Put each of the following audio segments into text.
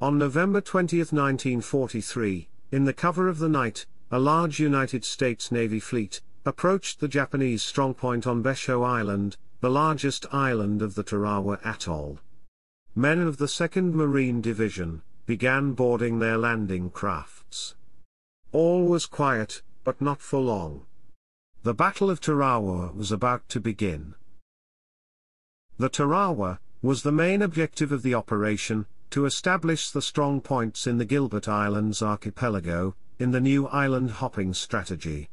On November 20, 1943, in the cover of the night, a large United States Navy fleet approached the Japanese strongpoint on Betio Island, the largest island of the Tarawa Atoll. Men of the 2nd Marine Division began boarding their landing crafts. All was quiet, but not for long. The Battle of Tarawa was about to begin. The Tarawa was the main objective of the operation, to establish the strong points in the Gilbert Islands archipelago, in the new island hopping strategy.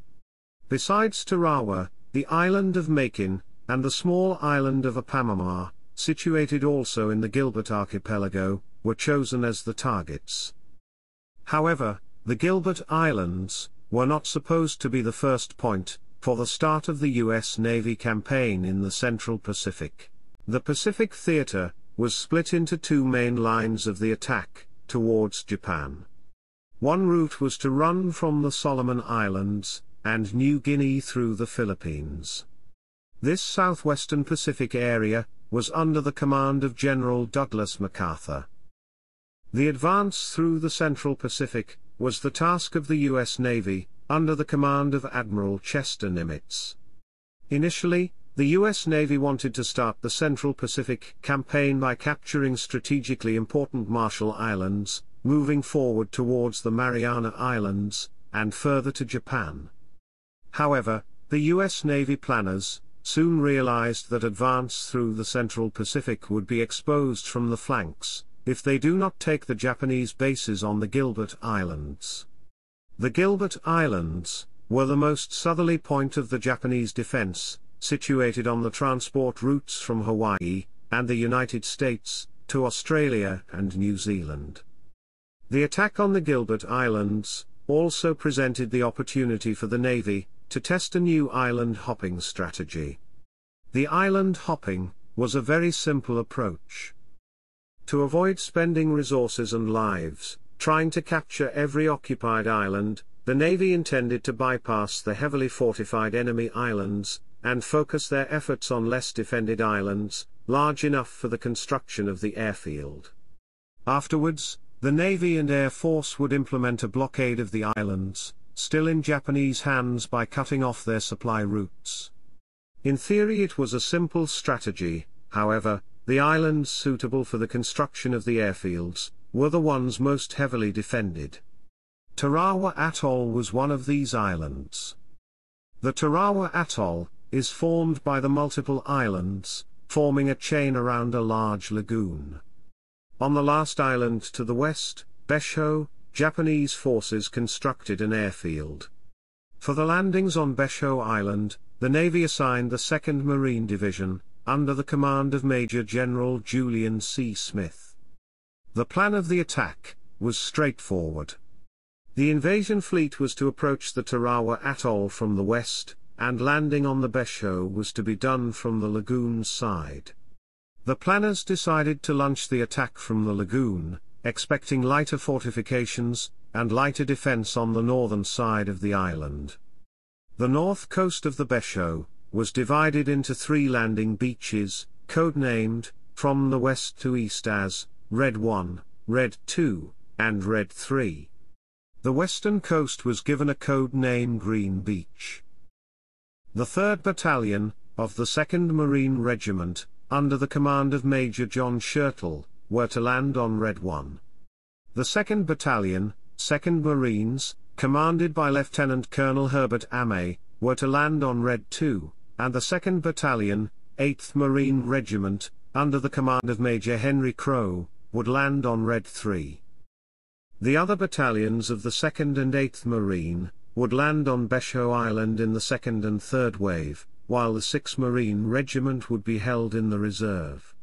Besides Tarawa, the island of Makin, and the small island of Apamama, situated also in the Gilbert archipelago, were chosen as the targets. However, the Gilbert Islands were not supposed to be the first point for the start of the U.S. Navy campaign in the Central Pacific. The Pacific Theater was split into two main lines of the attack towards Japan. One route was to run from the Solomon Islands and New Guinea through the Philippines. This southwestern Pacific area was under the command of General Douglas MacArthur. The advance through the Central Pacific was the task of the U.S. Navy, under the command of Admiral Chester Nimitz. Initially, the U.S. Navy wanted to start the Central Pacific campaign by capturing strategically important Marshall Islands, moving forward towards the Mariana Islands, and further to Japan. However, the U.S. Navy planners, soon realized that advance through the Central Pacific would be exposed from the flanks, if they do not take the Japanese bases on the Gilbert Islands. The Gilbert Islands were the most southerly point of the Japanese defense, situated on the transport routes from Hawaii and the United States to Australia and New Zealand. The attack on the Gilbert Islands also presented the opportunity for the Navy to test a new island hopping strategy. The island hopping was a very simple approach. To avoid spending resources and lives, trying to capture every occupied island, the Navy intended to bypass the heavily fortified enemy islands, and focus their efforts on less defended islands, large enough for the construction of the airfield. Afterwards, the Navy and Air Force would implement a blockade of the islands, still in Japanese hands by cutting off their supply routes. In theory it was a simple strategy, however, the islands suitable for the construction of the airfields, were the ones most heavily defended. Tarawa Atoll was one of these islands. The Tarawa Atoll is formed by the multiple islands, forming a chain around a large lagoon. On the last island to the west, Betio, Japanese forces constructed an airfield. For the landings on Betio Island, the Navy assigned the 2nd Marine Division, under the command of Major General Julian C. Smith. The plan of the attack was straightforward. The invasion fleet was to approach the Tarawa Atoll from the west, and landing on the Betio was to be done from the lagoon's side. The planners decided to launch the attack from the lagoon, expecting lighter fortifications, and lighter defense on the northern side of the island. The north coast of the Betio was divided into three landing beaches, codenamed, from the west to east as, Red 1, Red 2, and Red 3. The western coast was given a code name Green Beach. The 3rd Battalion, of the 2nd Marine Regiment, under the command of Major John Schoettel, were to land on Red 1. The 2nd Battalion, 2nd Marines, commanded by Lieutenant Colonel Herbert Amey, were to land on Red 2, and the 2nd Battalion, 8th Marine Regiment, under the command of Major Henry Crowe, would land on Red 3. The other battalions of the 2nd and 8th Marine, would land on Betio Island in the 2nd and 3rd wave, while the 6th Marine Regiment would be held in the reserve.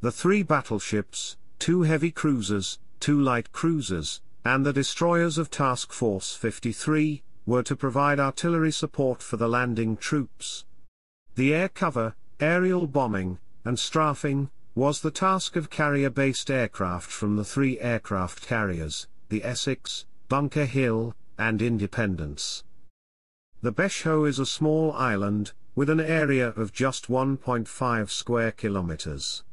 The three battleships, two heavy cruisers, two light cruisers, and the destroyers of Task Force 53, were to provide artillery support for the landing troops. The air cover, aerial bombing, and strafing, was the task of carrier-based aircraft from the three aircraft carriers, the Essex, Bunker Hill, and Independence. The Betio is a small island, with an area of just 1.5 square kilometers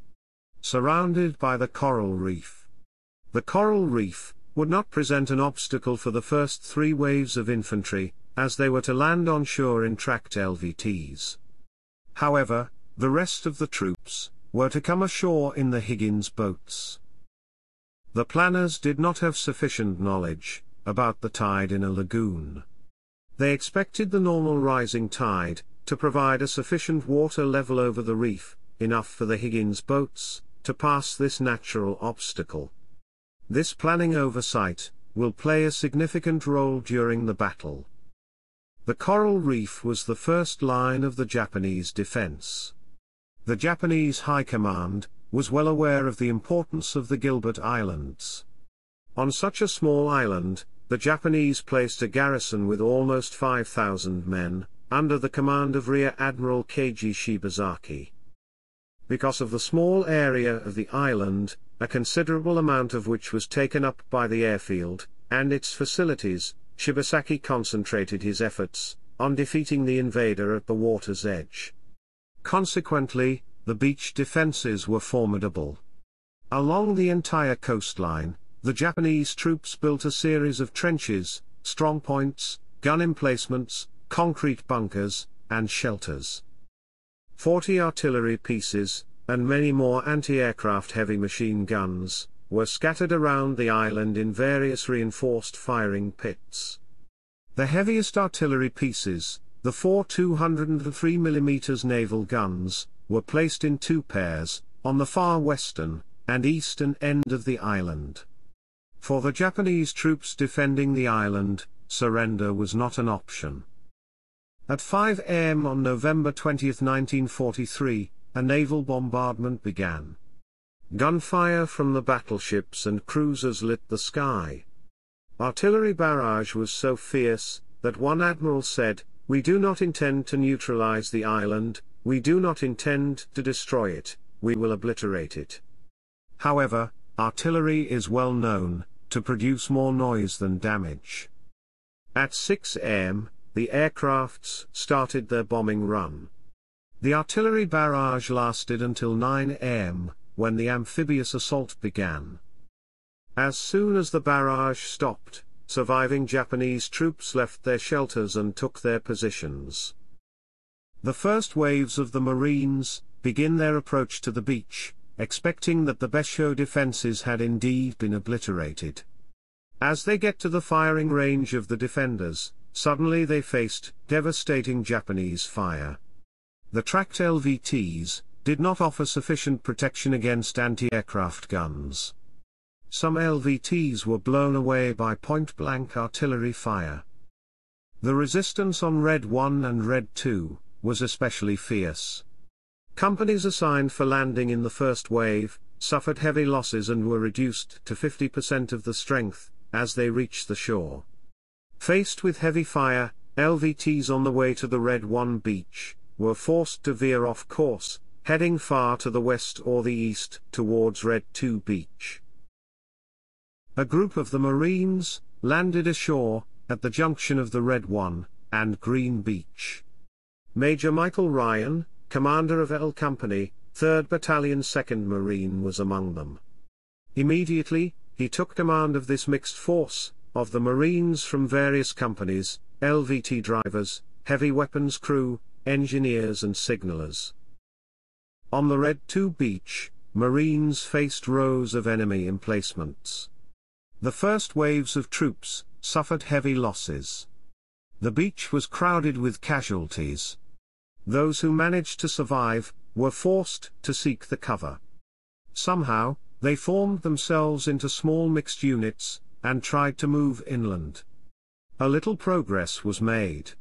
surrounded by the coral reef. The coral reef would not present an obstacle for the first three waves of infantry, as they were to land on shore in tracked LVTs. However, the rest of the troops were to come ashore in the Higgins boats. The planners did not have sufficient knowledge about the tide in a lagoon. They expected the normal rising tide to provide a sufficient water level over the reef, enough for the Higgins boats to pass this natural obstacle. This planning oversight will play a significant role during the battle. The coral reef was the first line of the Japanese defense. The Japanese High Command was well aware of the importance of the Gilbert Islands. On such a small island, the Japanese placed a garrison with almost 5,000 men, under the command of Rear Admiral Keiji Shibazaki. Because of the small area of the island, a considerable amount of which was taken up by the airfield, and its facilities, Shibazaki concentrated his efforts on defeating the invader at the water's edge. Consequently, the beach defenses were formidable. Along the entire coastline, the Japanese troops built a series of trenches, strong points, gun emplacements, concrete bunkers, and shelters. Forty artillery pieces, and many more anti-aircraft heavy machine guns, were scattered around the island in various reinforced firing pits. The heaviest artillery pieces, the four 203mm naval guns, were placed in two pairs, on the far western and eastern end of the island. For the Japanese troops defending the island, surrender was not an option. At 5 am on November 20, 1943, a naval bombardment began. Gunfire from the battleships and cruisers lit the sky. Artillery barrage was so fierce, that one admiral said, We do not intend to neutralize the island, we do not intend to destroy it, we will obliterate it. However, artillery is well known, to produce more noise than damage. At 6 am, the aircrafts started their bombing run. The artillery barrage lasted until 9 am, when the amphibious assault began. As soon as the barrage stopped, surviving Japanese troops left their shelters and took their positions. The first waves of the Marines begin their approach to the beach, expecting that the Betio defenses had indeed been obliterated. As they get to the firing range of the defenders, suddenly they faced devastating Japanese fire. The tracked LVTs did not offer sufficient protection against anti-aircraft guns. Some LVTs were blown away by point-blank artillery fire. The resistance on Red 1 and Red 2 was especially fierce. Companies assigned for landing in the first wave, suffered heavy losses and were reduced to 50% of the strength, as they reached the shore. Faced with heavy fire, LVTs on the way to the Red 1 beach, were forced to veer off course, heading far to the west or the east, towards Red 2 beach. A group of the Marines, landed ashore, at the junction of the Red 1, and Green Beach. Major Michael Ryan, commander of L Company, 3rd Battalion 2nd Marine was among them. Immediately, he took command of this mixed force, of the Marines from various companies, LVT drivers, heavy weapons crew, engineers and signalers. On the Red 2 beach, Marines faced rows of enemy emplacements. The first waves of troops suffered heavy losses. The beach was crowded with casualties. Those who managed to survive were forced to seek the cover. Somehow, they formed themselves into small mixed units, and tried to move inland. A little progress was made.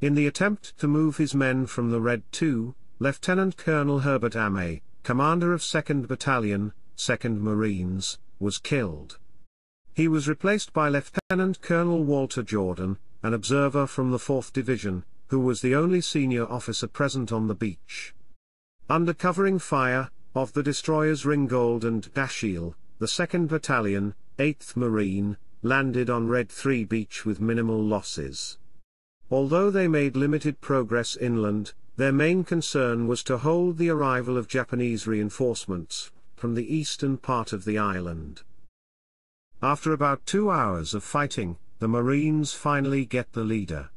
In the attempt to move his men from the Red 2, Lieutenant Colonel Herbert Amey, commander of 2nd Battalion, 2nd Marines, was killed. He was replaced by Lieutenant Colonel Walter Jordan, an observer from the 4th Division, who was the only senior officer present on the beach. Under covering fire, of the destroyers Ringgold and Dashiell, the 2nd Battalion, 8th Marine, landed on Red 3 Beach with minimal losses. Although they made limited progress inland, their main concern was to hold the arrival of Japanese reinforcements from the eastern part of the island. After about two hours of fighting, the Marines finally get the leader.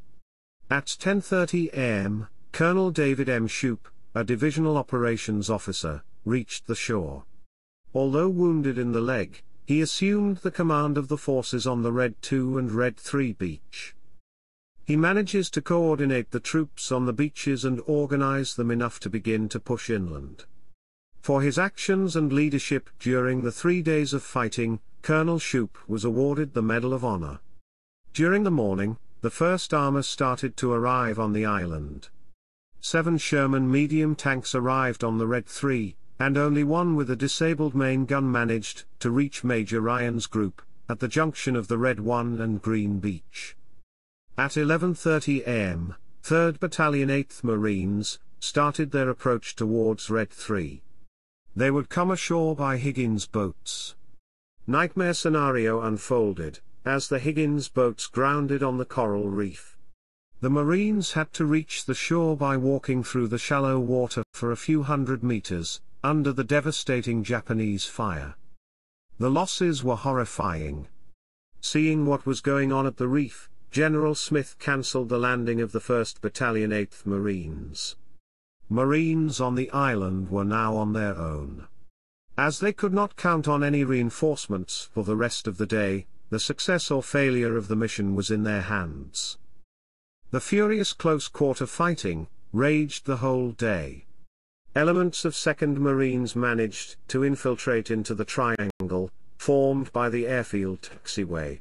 At 10.30 am, Colonel David M. Shoup, a divisional operations officer, reached the shore. Although wounded in the leg, he assumed the command of the forces on the Red 2 and Red 3 beach. He manages to coordinate the troops on the beaches and organize them enough to begin to push inland. For his actions and leadership during the three days of fighting, Colonel Shoup was awarded the Medal of Honor. During the morning, the first armor started to arrive on the island. Seven Sherman medium tanks arrived on the Red 3, and only one with a disabled main gun managed to reach Major Ryan's group, at the junction of the Red 1 and Green Beach. At 11.30 am, 3rd Battalion 8th Marines, started their approach towards Red 3. They would come ashore by Higgins boats. Nightmare scenario unfolded, as the Higgins boats grounded on the coral reef. The Marines had to reach the shore by walking through the shallow water for a few hundred meters, under the devastating Japanese fire. The losses were horrifying. Seeing what was going on at the reef, General Smith cancelled the landing of the 1st Battalion 8th Marines. Marines on the island were now on their own. As they could not count on any reinforcements for the rest of the day, the success or failure of the mission was in their hands. The furious close-quarter fighting raged the whole day. Elements of 2nd Marines managed to infiltrate into the triangle, formed by the airfield taxiway.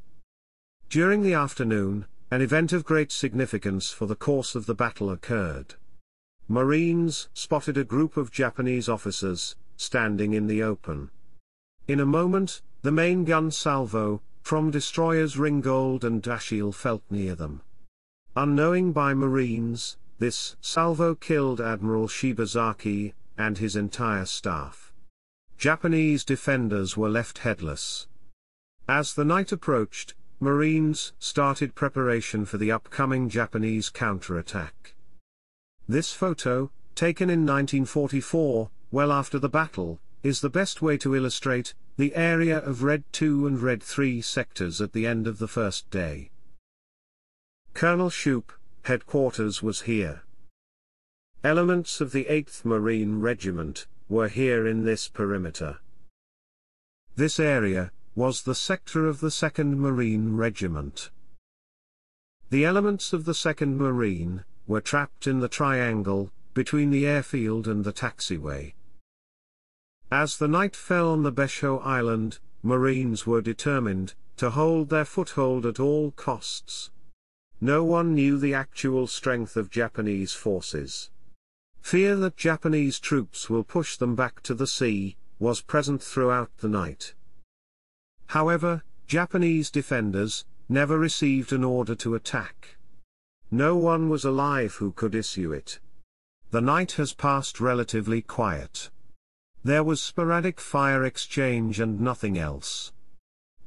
During the afternoon, an event of great significance for the course of the battle occurred. Marines spotted a group of Japanese officers, standing in the open. In a moment, the main gun salvo, from destroyers Ringgold and Dashiell felt near them. Unknowing by Marines, this salvo killed Admiral Shibazaki and his entire staff. Japanese defenders were left headless. As the night approached, Marines started preparation for the upcoming Japanese counterattack. This photo, taken in 1944, well after the battle, is the best way to illustrate the area of Red 2 and Red 3 sectors at the end of the first day. Colonel Shoup, headquarters was here. Elements of the 8th Marine Regiment were here in this perimeter. This area was the sector of the 2nd Marine Regiment. The elements of the 2nd Marine were trapped in the triangle between the airfield and the taxiway. As the night fell on the Betio Island, Marines were determined to hold their foothold at all costs. No one knew the actual strength of Japanese forces. Fear that Japanese troops will push them back to the sea, was present throughout the night. However, Japanese defenders, never received an order to attack. No one was alive who could issue it. The night has passed relatively quiet. There was sporadic fire exchange and nothing else.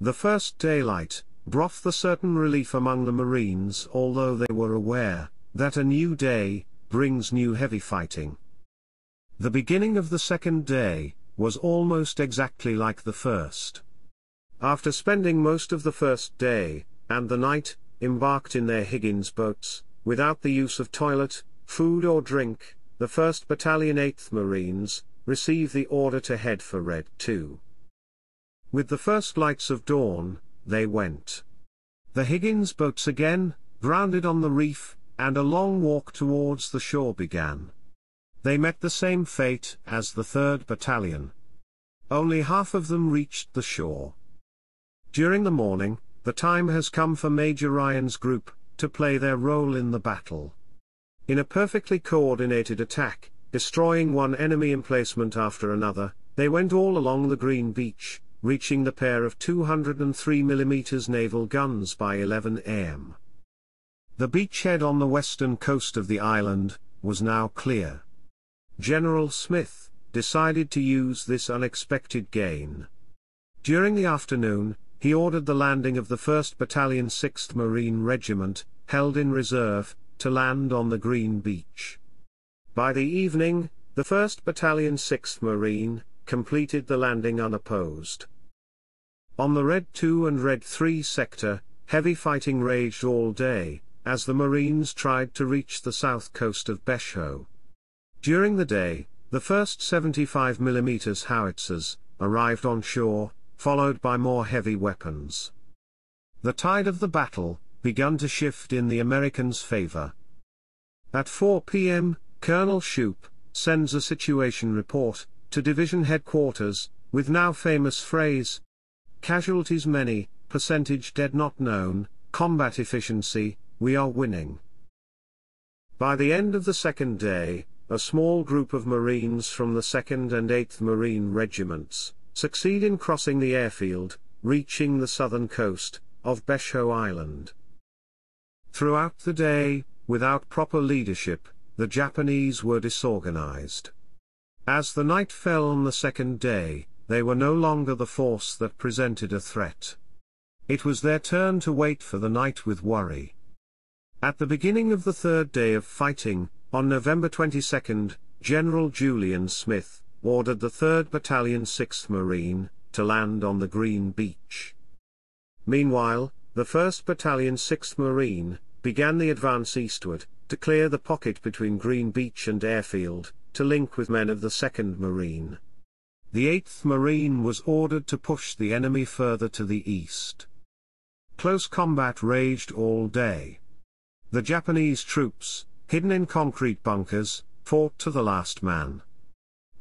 The first daylight, brought the certain relief among the Marines although they were aware that a new day brings new heavy fighting. The beginning of the second day was almost exactly like the first. After spending most of the first day and the night embarked in their Higgins boats, without the use of toilet, food or drink, the 1st Battalion 8th Marines received the order to head for Red 2. With the first lights of dawn, they went. The Higgins boats again, grounded on the reef, and a long walk towards the shore began. They met the same fate as the 3rd Battalion. Only half of them reached the shore. During the morning, the time has come for Major Ryan's group to play their role in the battle. In a perfectly coordinated attack, destroying one enemy emplacement after another, they went all along the green beach, reaching the pair of 203mm naval guns by 11 am. The beachhead on the western coast of the island was now clear. General Smith decided to use this unexpected gain. During the afternoon, he ordered the landing of the 1st Battalion 6th Marine Regiment, held in reserve, to land on the Green Beach. By the evening, the 1st Battalion 6th Marine completed the landing unopposed. On the Red 2 and Red 3 sector, heavy fighting raged all day, as the Marines tried to reach the south coast of Betio. During the day, the first 75mm howitzers arrived on shore, followed by more heavy weapons. The tide of the battle began to shift in the Americans' favor. At 4 p.m., Colonel Shoup sends a situation report to division headquarters with now famous phrase Casualties many, percentage dead not known, combat efficiency, we are winning. By the end of the second day, a small group of Marines from the 2nd and 8th Marine Regiments succeed in crossing the airfield, reaching the southern coast of Betio Island. Throughout the day, without proper leadership, the Japanese were disorganized. As the night fell on the second day, they were no longer the force that presented a threat. It was their turn to wait for the night with worry. At the beginning of the third day of fighting, on November 22, General Julian Smith ordered the 3rd Battalion 6th Marine to land on the Green Beach. Meanwhile, the 1st Battalion 6th Marine began the advance eastward to clear the pocket between Green Beach and Airfield to link with men of the 2nd Marine the 8th Marine was ordered to push the enemy further to the east. Close combat raged all day. The Japanese troops, hidden in concrete bunkers, fought to the last man.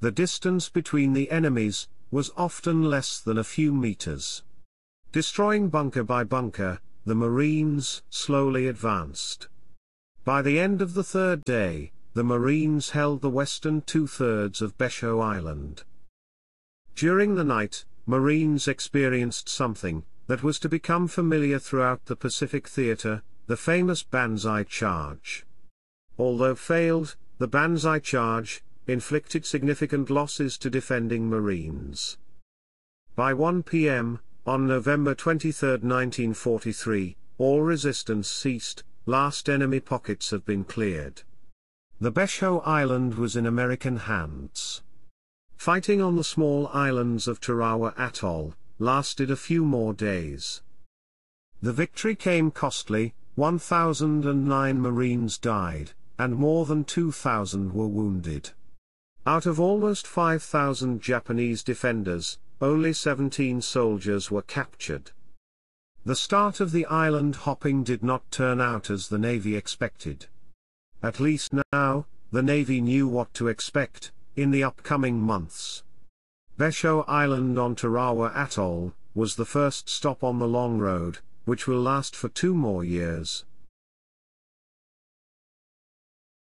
The distance between the enemies was often less than a few meters. Destroying bunker by bunker, the Marines slowly advanced. By the end of the third day, the Marines held the western two-thirds of Betio Island. During the night, Marines experienced something that was to become familiar throughout the Pacific Theater, the famous Banzai Charge. Although failed, the Banzai Charge inflicted significant losses to defending Marines. By 1 p.m., on November 23, 1943, all resistance ceased, last enemy pockets have been cleared. The Betio Island was in American hands. Fighting on the small islands of Tarawa Atoll, lasted a few more days. The victory came costly, 1,009 Marines died, and more than 2,000 were wounded. Out of almost 5,000 Japanese defenders, only 17 soldiers were captured. The start of the island hopping did not turn out as the Navy expected. At least now, the Navy knew what to expect, in the upcoming months. Betio Island on Tarawa Atoll was the first stop on the long road, which will last for two more years.